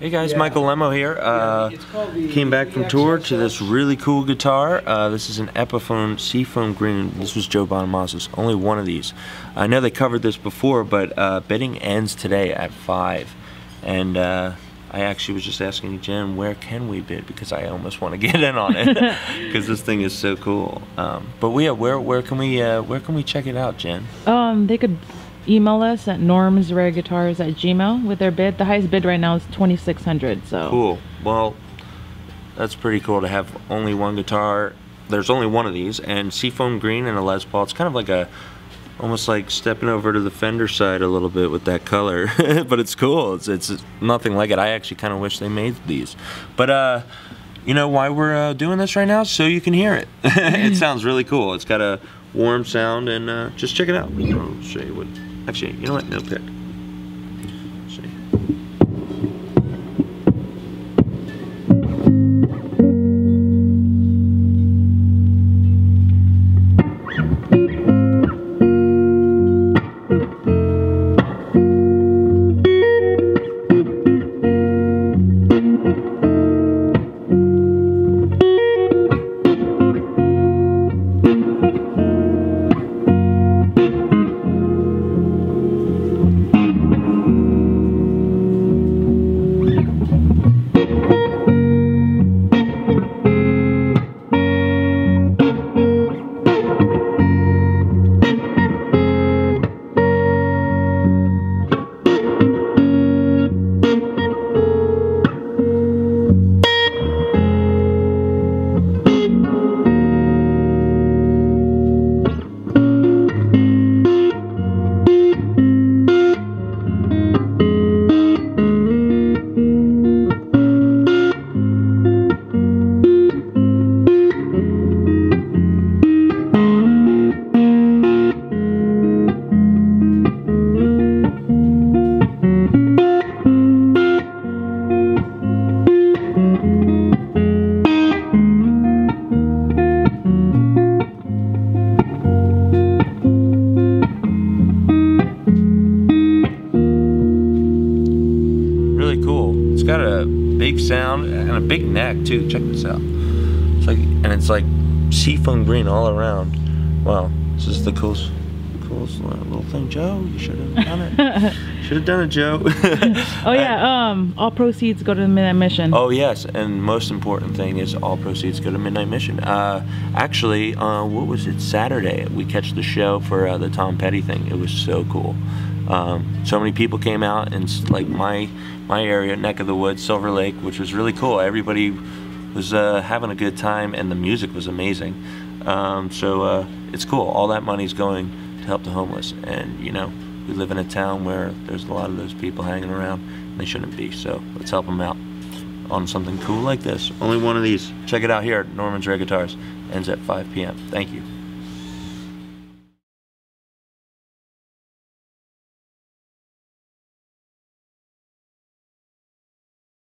Hey guys, Michael Lemmo here. Uh, came back from tour to this really cool guitar. Uh, this is an Epiphone Seafoam Green. This was Joe Bonamassa's. Only one of these. I know they covered this before, but uh, bidding ends today at 5. And uh, I actually was just asking Jen, where can we bid? Because I almost want to get in on it. Because this thing is so cool. Um, but yeah, where, where, can we, uh, where can we check it out, Jen? Um, they could email us at normsrareguitars at gmail with their bid. The highest bid right now is 2600 so. Cool. Well, that's pretty cool to have only one guitar. There's only one of these, and Seafoam Green and a Les Paul. It's kind of like a, almost like stepping over to the Fender side a little bit with that color. but it's cool. It's, it's nothing like it. I actually kind of wish they made these. But, uh, you know why we're uh, doing this right now? So you can hear it. it sounds really cool. It's got a warm sound, and uh, just check it out. I'll show you what Actually, you know what? No pick. Got a big sound and a big neck too. Check this out. It's like, and it's like seafoam green all around. Wow, this is the coolest, coolest little thing. Joe, you should have done it. should have done it, Joe. oh yeah, um, all proceeds go to the Midnight Mission. Oh yes, and most important thing is all proceeds go to Midnight Mission. Uh, actually, uh, what was it? Saturday we catch the show for uh, the Tom Petty thing. It was so cool. Um, so many people came out and like my my area, neck of the woods, Silver Lake, which was really cool. Everybody was uh, having a good time and the music was amazing. Um, so uh, it's cool. All that money's going to help the homeless. And you know, we live in a town where there's a lot of those people hanging around and they shouldn't be. So let's help them out on something cool like this. Only one of these. Check it out here at Norman's Rare Guitars. Ends at 5 p.m. Thank you.